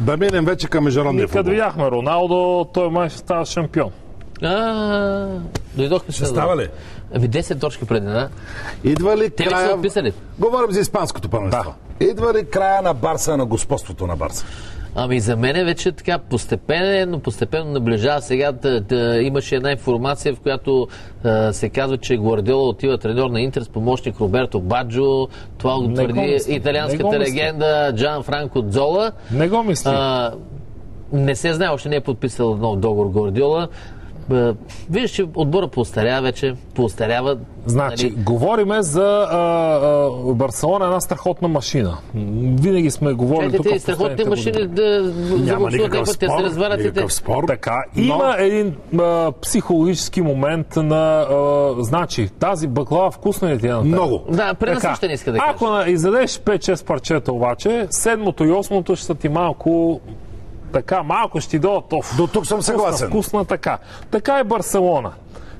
Да минем вече към международния Ние като футбол. видяхме Роналдо, той май ще става шампион. А, дойдохме Ще става ли? Ами 10 точки преди, да? Идва ли Те ли са края... отписали? Говорим за испанското първенство. Идва ли края на Барса, на господството на Барса? Ами за мен е вече така постепенно, постепенно наближава. Сега да, да, имаше една информация, в която а, се казва, че Гвардиола отива треньор на Интер с помощник Роберто Баджо. Това го твърди мисля. Италианската мисля. легенда Джан Франко Дзола. Не го мисли. А, не се знае, още не е подписал нов договор Гвардиола. А, Виждаш, че отбора поостарява вече, поостарява. Значи, нали, говориме за а, а, Барселона една страхотна машина. Винаги сме говорили Чайте, тук тези страхотни машини да Няма никакъв те се разварят. Никакъв спор. Така, Но- има един а, психологически момент на... А, значи, тази баклава вкусна ли ти е на? Много. Да, пренасищен иска да кажа. Ако на, изядеш 5-6 парчета обаче, седмото и осмото ще са ти малко така, малко ще ти дойдат оф. До тук съм вкусна, съгласен. Вкусна така. Така е Барселона.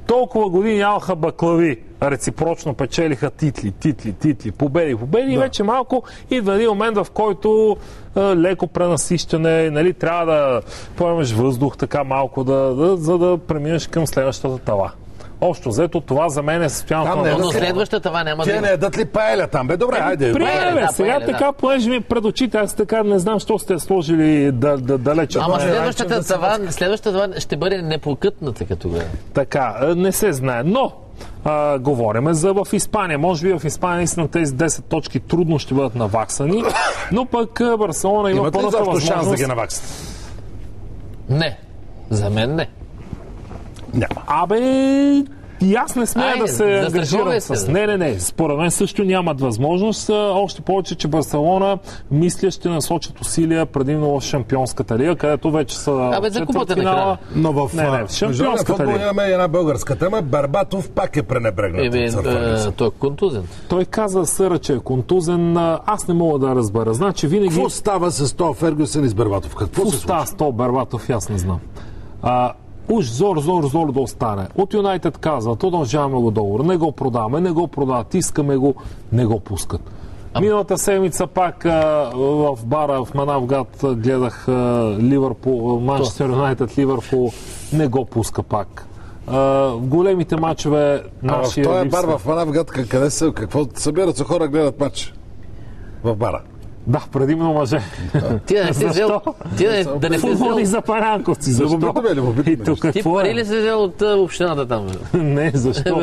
Толкова години нямаха баклави. Реципрочно печелиха титли, титли, титли, победи, победи. И вече малко идва един момент, в който а, леко пренасищане, нали, трябва да поемеш въздух така малко, да, да, за да преминеш към следващата тала. Общо взето, това за мен е състоянието не е на Но да следващата това няма да Те не ядат ли паеля там? Бе, добре, хайде. Приеме, Паеля, да, сега паеля, да. така, понеже ми пред очите, аз така не знам, що сте сложили да, да, далече. Ама следващата таван, следващата таван ще бъде непокътната като гледа. Така, е, не се знае. Но, а, говориме за в Испания. Може би в Испания наистина тези 10 точки трудно ще бъдат наваксани, но пък а, Барселона има пълната изобщо шанс да възможност. ги наваксат? Не. За мен не. Няма. Абе, и аз не смея Ай, да се ангажирам се, с... бе. Не, не, не. Според мен също нямат възможност. Още повече, че Барселона, мисля, ще насочат усилия предимно в Шампионската лига, където вече са Абе, за купата накрая. Но в Не, не, в Шампионската лига. имаме една българска тема. Барбатов пак е пренебрегнат Еми, е, той е контузен. Той каза Съра, че е контузен. Аз не мога да разбера. Значи винаги... Какво става с това Фергюсън и с Барбатов? Какво Какво се става с то Бербатов, аз не знам. А, уж зор, зор, зор да остане. От Юнайтед казват, удължаваме го договор, не го продаваме, не го продават, искаме го, не го пускат. Миналата седмица пак а, в бара в Манавгад а, гледах а, Ливърпул, Манчестър Юнайтед, Ливърпул, не го пуска пак. А, в големите матчове А в нашия този липсва. бар в Манавгад, къде са? Какво събират се хора, гледат матч? В бара. Да, предимно мъже. Ти да не си взел... Ти да не, да не си взел... За паранковци. Защо? Любопитно бе, любопитно И тук Ти какво пари е? ли си взел от общината там? Не, защо?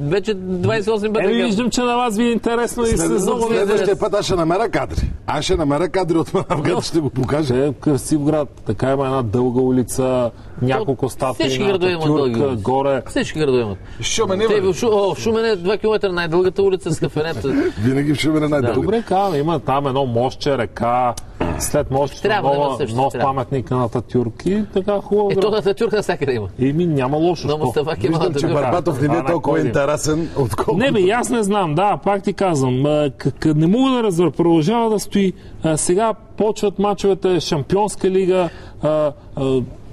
Вече 28 пъти. Еми, виждам, че на вас ви е интересно и се много ви Следващия път аз ще намеря кадри. Аз ще намеря кадри от Манавгад, ще го покажа. е красив град. Така има една дълга улица, няколко статуи всички градове имат дълги горе. Всички градове имат. Шумен има в, Шумен е 2 км най-дългата улица с кафенета. Винаги в Шумен е най-дълго. Добре, има там едно мостче, река, след мостчето Трябва да има нова, също, нов трябва. паметник на Ататюрк и така хубаво Ето на Татюрк навсякъде има. Еми, няма лошо. На що? Мустафа Кемал Виждам, че. Барбатов не е толкова интересен, отколкото... Не бе, аз не знам, да, пак ти казвам. а, к- к- не мога да разбера, продължава да стои. А, сега почват мачовете Шампионска лига.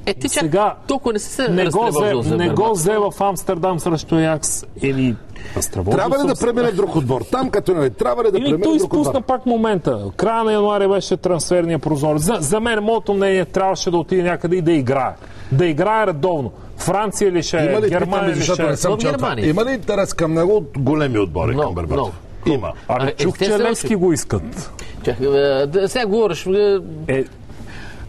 Е, ти чак, сега толкова не си се не го, взе, за не го взе в Амстердам срещу Якс. Разтревожил Трябва ли да премине друг отбор? Там като не трябва ли да Еми, премине той друг изпусна пак момента. Края на януари беше трансферния прозорец. За, за мен, моето мнение, трябваше да отиде някъде и да играе. Да играе редовно. Франция ли ще е, Германия ли защото ще е? Има ли интерес към него от големи отбори Много, към Барбатов? много. Има. Ами, А, чух, че Левски го искат. Чакай, сега говориш. Е,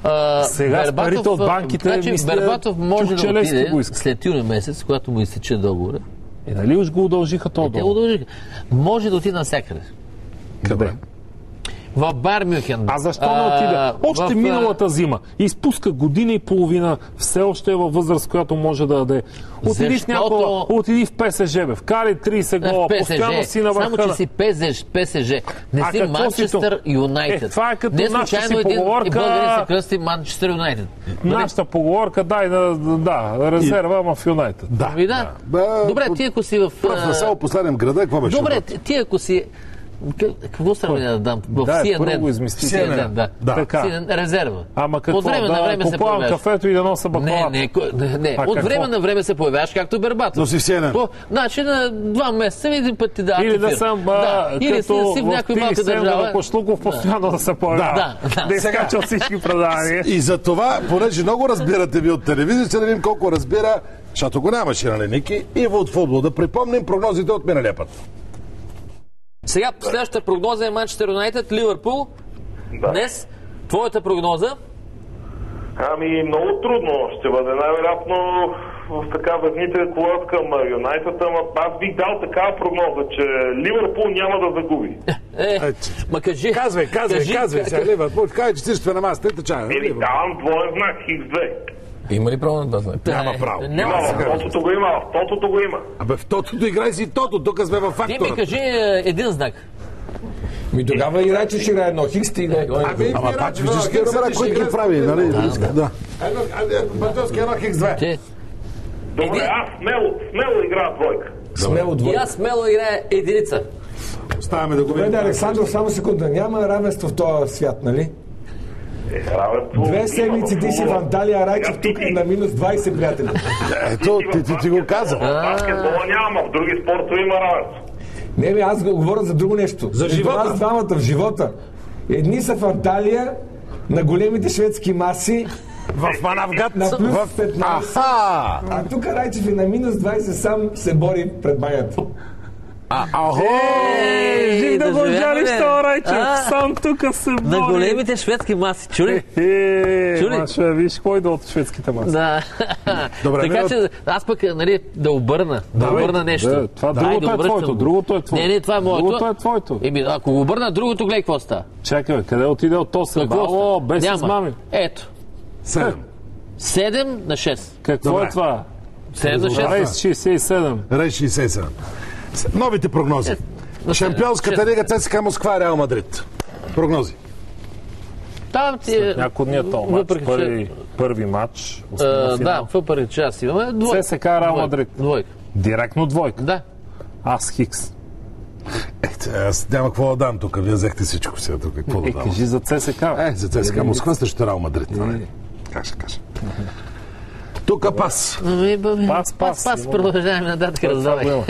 а, Сега с парите от банките, Значи, мисля, Бербатов може че да отиде го иска. след юни месец, когато му изтече договора. е, нали уж го удължиха то Те го удължиха. Може да отиде навсякъде. Къде? В Бар Мюхен. А защо не отиде? Още в, а, миналата зима. Изпуска година и половина. Все още е във възраст, която може да даде. Отиди в Защото- някоя, отиди в ПСЖ, бе. Вкари 30 гола. в. Постоянно си на Само, върха. че си ПСЖ. ПСЖ. Не А си Манчестър? Юнайтед. Е, това е като Не нашата си един поговорка- и българин се кръсти Манчестър Юнайтед. Нали? Нашата поговорка, дай да, да, резерва, ама в Юнайтед. Да. Да. Добре, ти ако си в... Пръв а, на село последен в града, какво беше? Добре, ти ако си Какво сравнение да дам? В Да, CNN. първо го измисли. CNN, да. Да. Така. CNN, резерва. Ама какво? От време да на време се появяваш. кафето и да нося Не, баклавата. не, не, не. А От какво? време на време се появяваш, както Бербатов. Но си в CNN. По, значи на два месеца един път ти да Или да съм а, Или като си, си в някоя малка държава. на Кошлуков постоянно да се появява. Да, да. Да изкача от всички предавания. И за това, понеже много разбирате ви от телевизия, ще да видим колко разбира, защото го нямаше, нали, Ники, и от футбол. Да припомним прогнозите от миналия път. Сега следващата прогноза е Манчестър Юнайтед, Ливърпул. Да. Днес твоята прогноза. Ами, много трудно ще бъде. Най-вероятно в така везните колат към а, Юнайтед, ама аз бих дал такава прогноза, че Ливърпул няма да загуби. Е, Ето. ма кажи. Казвай, казвай, кажи, казвай ка- сега, Ливърпул. Кажи, че си ще на масата и течая. Или давам двоен знак, X2. Има ли право на това знак? Да, Няма е, право. Няма. В тотото го има, в тотото го има. Абе, в тотото играй си тото, тук сме във Ти ми фактора. кажи е, един знак. Ми тогава и рече ще играе едно хикс, ти Ама пак виждаш разбира, кой ги прави, нали? Да. Едно, Бъртовски едно хикс две. Че, Добре, аз смело, смело играя двойка. Смело и двойка. аз смело играя единица. Оставаме да го Добре, видим. да, Александров, само секунда. Няма равенство в този свят, нали? Е, Две седмици ти си в. Анталия, Райчев тук е на минус 20, приятели. Ето, ти, ти, ти го каза. Баскетбола няма, в други спортове има равенство. Не, бе, аз го говоря за друго нещо. За живота. Нас двамата в живота. Едни са в Анталия, на големите шведски маси, В Манавгат. на плюс 15. Аха! А тук Райчев е на минус 20 сам се бори пред банята. Ахо! Ей, Жив да го жариш, Райчев. А, Сам тук се бори. На големите шведски маси, чули? Е, Чули? ма ще виж кой да от шведските маси. Да. Добре, така минал- че аз пък нали, да обърна. Да, Давай. обърна нещо. Да, това Дай другото да е твоето, другото е твоето. Не, не, това е моето. Другото е твоето. Еми, ако го обърна другото, гледай какво става. Чакай, къде отиде от то се Какво бало, става? без Няма. измами. Ето. Седем. 7 на 6. Какво Добре. е това? 7 на 6. Рейс 67. Рей 67. Новите прогнози. Шампионската лига ЦСКА Москва, Реал Мадрид. Прогнози. Там ти е... Няколко дни е то матч. Въпреки, че- Първи, първи матч. А, Основна да, въпреки че аз имаме двойка. ЦСКА Реал Двойка. Мадрид. Двойка. Директно двойка. Да. Аз Хикс. Ето, аз няма какво да дам тук. Вие взехте всичко сега тук. Какво да Е, дам? кажи за ЦСКА. Е, за ЦСКА Москва срещу Реал Мадрид. Как ще кажа? Тук пас. Пас, пас. пас, пас, продължаваме нататък. Добре.